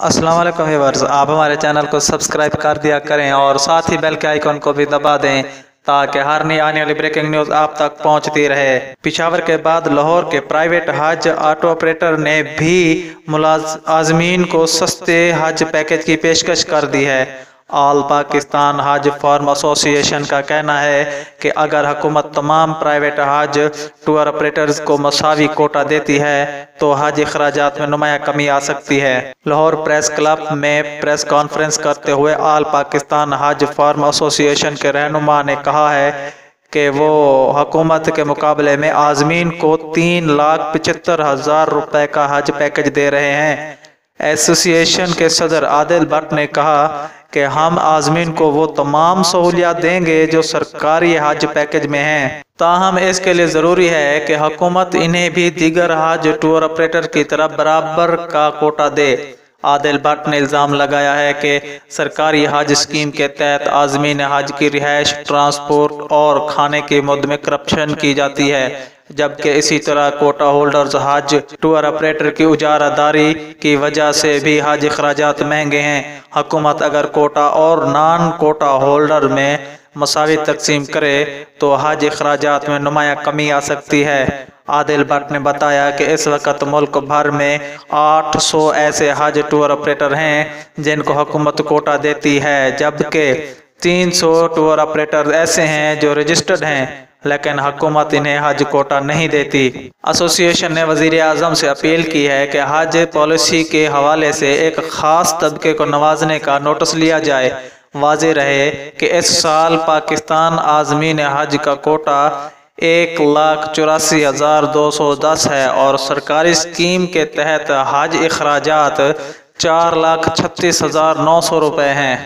السلام علیکم ویورز آپ ہمارے چینل کو سبسکرائب کر دیا کریں اور ساتھ ہی بیل کے آئیکن کو بھی دبا دیں تاکہ ہر نئی آنے والی بریکنگ نیوز آپ تک پہنچتی رہے۔ پشاور کے بعد لاہور کے پرائیویٹ حج آٹو آپریٹر نے بھی ملازمین کو سستے حج پیکج کی پیشکش کر دی ہے۔ آل پاکستان حج فارم اسوسی ایشن کا کہنا ہے کہ اگر حکومت تمام پرائیویٹ حج ٹور اپریٹرز کو مساوی کوٹا دیتی ہے، تو حج اخراجات میں نمایاں کمی آ سکتی ہے۔ لاہور پریس کلب میں پریس کانفرنس کرتے ہوئے آل پاکستان حج فارم اسوسی ایشن کے رہنما نے کہا ہے کہ وہ حکومت کے مقابلے میں عازمین کو تین لاکھ پچہتر ہزار روپے کا حج پیکج دے رہے ہیں۔ ایسوسی ایشن کے صدر عادل بٹ نے کہا کہ ہم عازمین کو وہ تمام سہولیات دیں گے جو سرکاری حج پیکج میں ہیں۔ تاہم، اس کے لیے ضروری ہے کہ حکومت انہیں بھی دیگر حج ٹور اپریٹر کی طرح برابر کا کوٹا دے۔ عادل بٹ نے الزام لگایا ہے کہ سرکاری حج اسکیم کے تحت عازمین حج کی رہائش، ٹرانسپورٹ اور کھانے کی مد میں کرپشن کی جاتی ہے۔ جبکہ اسی طرح کوٹا ہولڈرز حج ٹور اپریٹر کی اجارہ داری کی وجہ سے بھی حج اخراجات مہنگے ہیں۔ حکومت اگر کوٹا اور نان کوٹا ہولڈر میں مساوی تقسیم کرے تو حج اخراجات میں نمایاں کمی آ سکتی ہے۔ عادل بٹ نے بتایا کہ اس وقت ملک بھر میں آٹھ سو ایسے حج ٹور اپریٹر ہیں جن کو حکومت کوٹا دیتی ہے، جبکہ تین سو ٹور اپریٹر ایسے ہیں جو رجسٹرڈ ہیں، لیکن حکومت انہیں حج کوٹا نہیں دیتی۔ اسوسی ایشن نے وزیر اعظم سے اپیل کی ہے کہ حج پالیسی کے حوالے سے ایک خاص طبقے کو نوازنے کا نوٹس لیا جائے۔ واضح رہے کہ اس سال پاکستان عازمین حج کا کوٹا ایک لاکھ چوراسی ہزار دو سو دس ہے اور سرکاری سکیم کے تحت حج اخراجات چار لاکھ چھتیس ہزار نو سو روپے ہیں۔